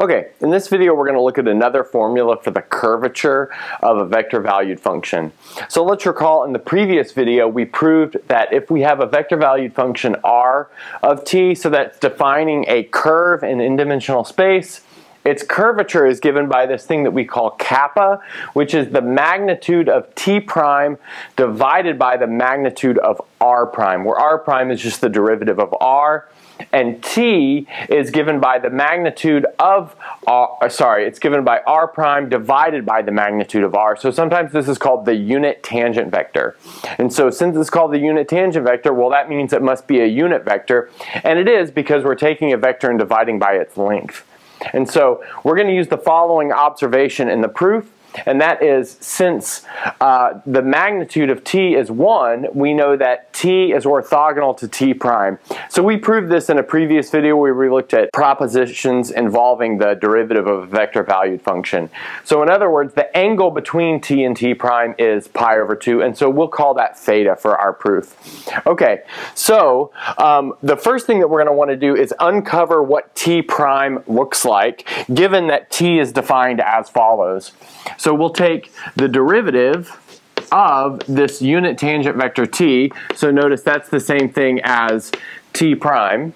Okay, in this video we're going to look at another formula for the curvature of a vector valued function. So let's recall in the previous video we proved that if we have a vector valued function r of t, so that's defining a curve in n-dimensional space, its curvature is given by this thing that we call kappa, which is the magnitude of t prime divided by the magnitude of r prime, where r prime is just the derivative of r, and t is given by the magnitude of r, uh, sorry, it's given by r prime divided by the magnitude of r. So sometimes this is called the unit tangent vector. And so since it's called the unit tangent vector, well that means it must be a unit vector, and it is because we're taking a vector and dividing by its length. And so we're going to use the following observation in the proof and that is since uh, the magnitude of t is 1, we know that t is orthogonal to t prime. So we proved this in a previous video where we looked at propositions involving the derivative of a vector valued function. So in other words, the angle between t and t prime is pi over 2, and so we'll call that theta for our proof. Okay, so um, the first thing that we're going to want to do is uncover what t prime looks like, given that t is defined as follows. So we'll take the derivative of this unit tangent vector t. So notice that's the same thing as t prime.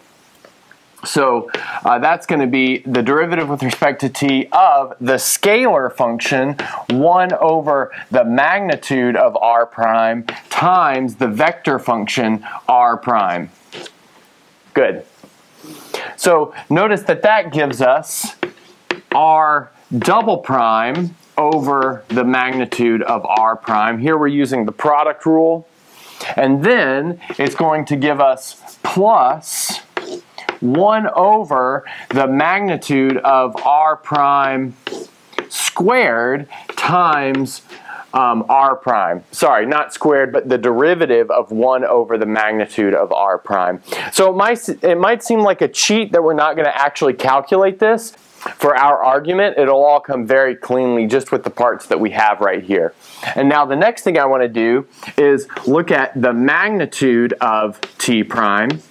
So uh, that's going to be the derivative with respect to t of the scalar function 1 over the magnitude of r prime times the vector function r prime. Good. So notice that that gives us r double prime over the magnitude of r prime. Here we're using the product rule. And then it's going to give us plus 1 over the magnitude of r prime squared times um, r prime. Sorry, not squared, but the derivative of 1 over the magnitude of r prime. So it might, it might seem like a cheat that we're not going to actually calculate this, for our argument, it'll all come very cleanly just with the parts that we have right here. And now the next thing I want to do is look at the magnitude of t prime.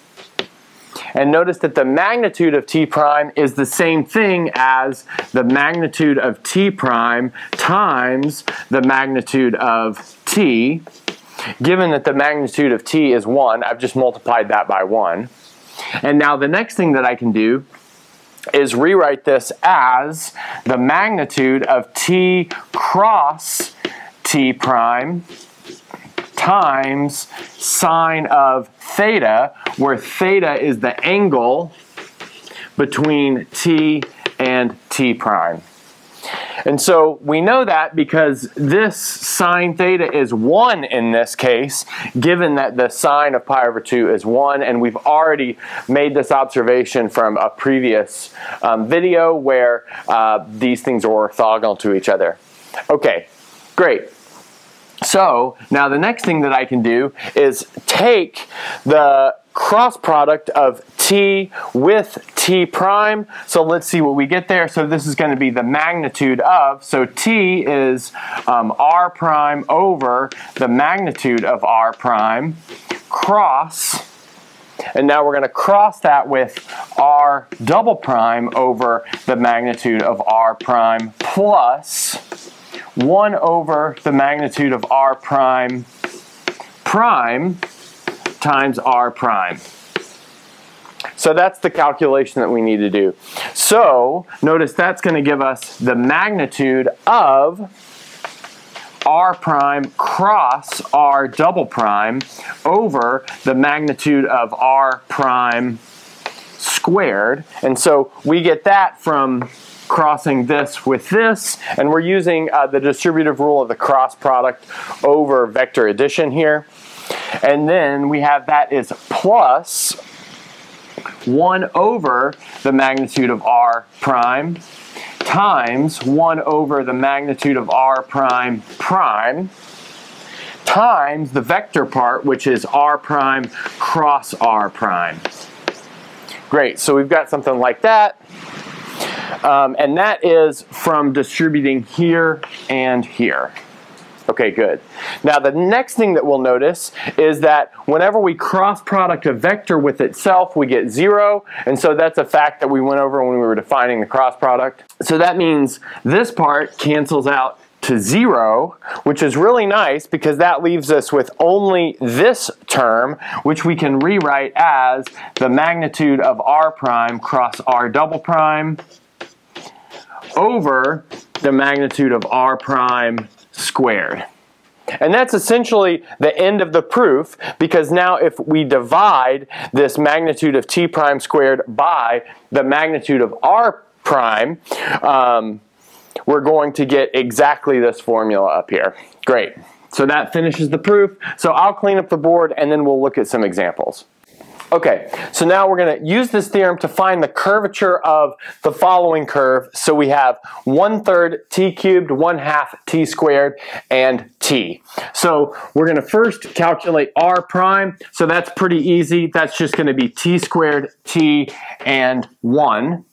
And notice that the magnitude of t prime is the same thing as the magnitude of t prime times the magnitude of t. Given that the magnitude of t is 1, I've just multiplied that by 1. And now the next thing that I can do is rewrite this as the magnitude of t cross t prime times sine of theta, where theta is the angle between t and t prime. And so we know that because this sine theta is 1 in this case, given that the sine of pi over 2 is 1, and we've already made this observation from a previous um, video where uh, these things are orthogonal to each other. Okay, great. So now the next thing that I can do is take the cross product of t with t prime. So let's see what we get there. So this is going to be the magnitude of, so t is um, r prime over the magnitude of r prime cross, and now we're going to cross that with r double prime over the magnitude of r prime plus 1 over the magnitude of r prime prime times r prime. So that's the calculation that we need to do. So notice that's going to give us the magnitude of r prime cross r double prime over the magnitude of r prime squared. And so we get that from crossing this with this, and we're using uh, the distributive rule of the cross product over vector addition here. And then we have that is plus 1 over the magnitude of r prime times 1 over the magnitude of r prime prime times the vector part, which is r prime cross r prime. Great, so we've got something like that. Um, and that is from distributing here and here. Okay, good. Now the next thing that we'll notice is that whenever we cross product a vector with itself, we get zero, and so that's a fact that we went over when we were defining the cross product. So that means this part cancels out to zero, which is really nice because that leaves us with only this term, which we can rewrite as the magnitude of r prime cross r double prime over the magnitude of r prime squared. And that's essentially the end of the proof because now if we divide this magnitude of t prime squared by the magnitude of r prime, um, we're going to get exactly this formula up here. Great. So that finishes the proof. So I'll clean up the board and then we'll look at some examples. Okay, so now we're going to use this theorem to find the curvature of the following curve. So we have 1 third t cubed, 1 half t squared, and t. So we're going to first calculate r prime. So that's pretty easy. That's just going to be t squared, t, and 1.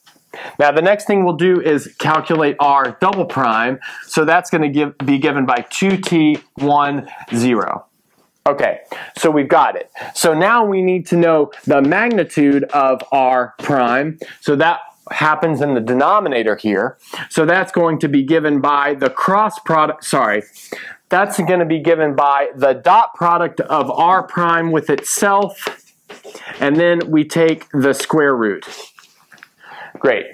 Now the next thing we'll do is calculate r double prime. So that's going to give, be given by 2t, 1, 0. Okay, so we've got it. So now we need to know the magnitude of r prime. So that happens in the denominator here. So that's going to be given by the cross product, sorry, that's going to be given by the dot product of r prime with itself, and then we take the square root. Great.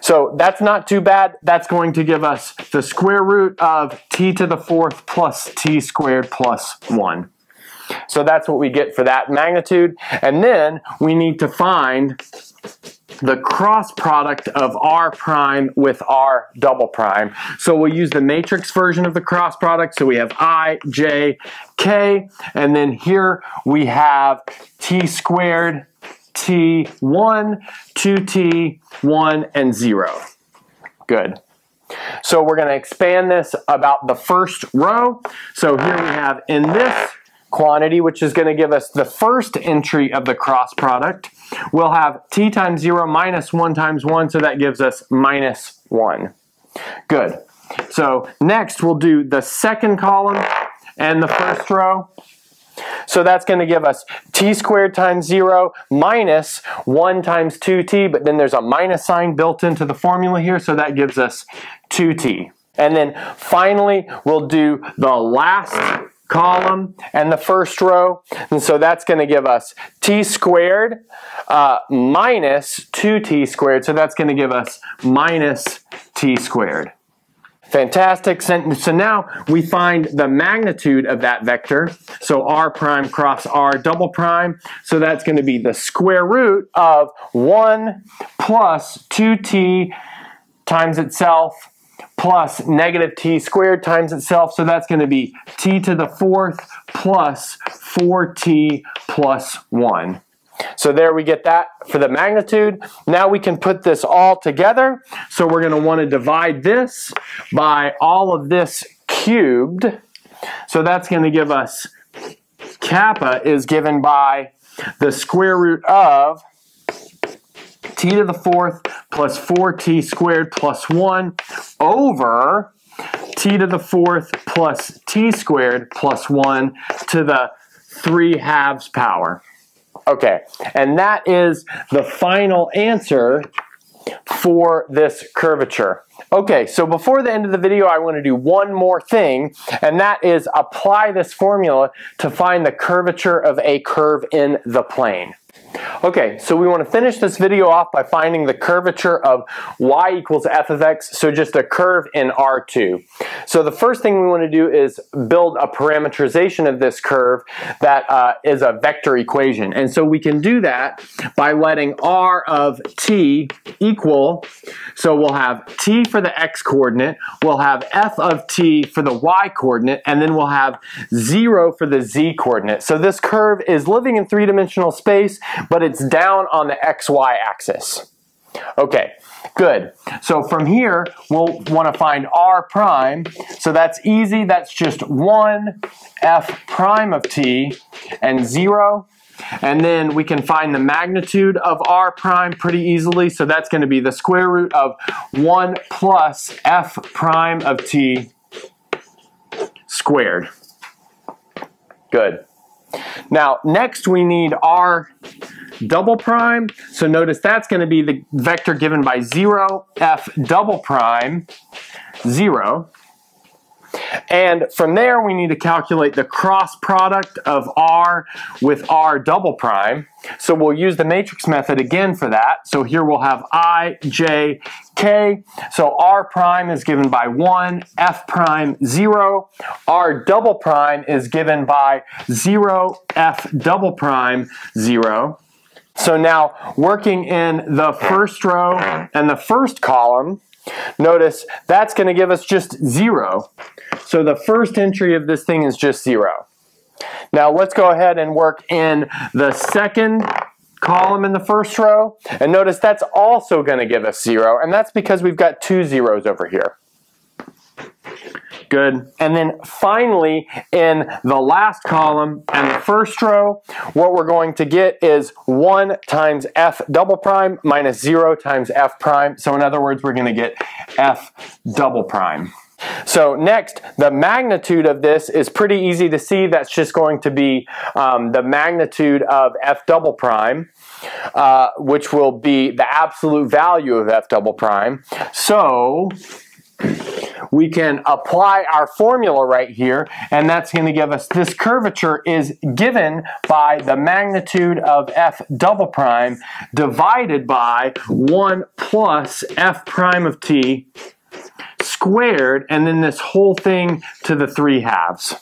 So that's not too bad. That's going to give us the square root of t to the fourth plus t squared plus 1. So that's what we get for that magnitude. And then we need to find the cross product of r prime with r double prime. So we'll use the matrix version of the cross product. So we have i, j, k, and then here we have t squared, t1, 2t, 1, and 0. Good. So we're going to expand this about the first row. So here we have in this quantity, which is going to give us the first entry of the cross product. We'll have t times 0 minus 1 times 1, so that gives us minus 1. Good. So next we'll do the second column and the first row. So that's going to give us t squared times 0 minus 1 times 2t, but then there's a minus sign built into the formula here, so that gives us 2t. And then finally, we'll do the last column and the first row. And so that's going to give us t squared uh, minus 2t squared. So that's going to give us minus t squared. Fantastic. So now we find the magnitude of that vector. So r prime cross r double prime. So that's going to be the square root of 1 plus 2t times itself plus negative t squared times itself. So that's going to be t to the fourth plus 4t plus 1. So there we get that for the magnitude. Now we can put this all together. So we're going to want to divide this by all of this cubed. So that's going to give us kappa is given by the square root of t to the fourth plus 4t squared plus 1 over t to the fourth plus t squared plus 1 to the 3 halves power. Okay, and that is the final answer for this curvature. Okay, so before the end of the video, I want to do one more thing, and that is apply this formula to find the curvature of a curve in the plane. Okay, so we want to finish this video off by finding the curvature of y equals f of x, so just a curve in R2. So the first thing we want to do is build a parameterization of this curve that uh, is a vector equation. And so we can do that by letting r of t equal, so we'll have t for the x coordinate, we'll have f of t for the y coordinate, and then we'll have 0 for the z coordinate. So this curve is living in three-dimensional space, but it's down on the xy axis. Okay, good. So from here, we'll want to find r prime. So that's easy. That's just 1 f prime of t and 0. And then we can find the magnitude of r prime pretty easily. So that's going to be the square root of 1 plus f prime of t squared. Good. Now, next we need r double prime. So notice that's going to be the vector given by 0, f double prime, 0. And from there, we need to calculate the cross product of R with R double prime. So we'll use the matrix method again for that. So here we'll have I, J, K. So R prime is given by 1, F prime 0. R double prime is given by 0, F double prime 0. So now working in the first row and the first column, notice that's going to give us just 0. So the first entry of this thing is just 0. Now let's go ahead and work in the second column in the first row. And notice that's also going to give us 0. And that's because we've got two zeros over here. Good. And then finally, in the last column and the first row, what we're going to get is 1 times f double prime minus 0 times f prime. So in other words, we're going to get f double prime. So next, the magnitude of this is pretty easy to see. That's just going to be um, the magnitude of f double prime. Uh, which will be the absolute value of f double prime. So we can apply our formula right here, and that's going to give us this curvature is given by the magnitude of f double prime divided by 1 plus f prime of t squared, and then this whole thing to the 3 halves.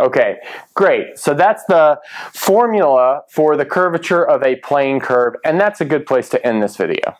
Okay, great. So that's the formula for the curvature of a plane curve, and that's a good place to end this video.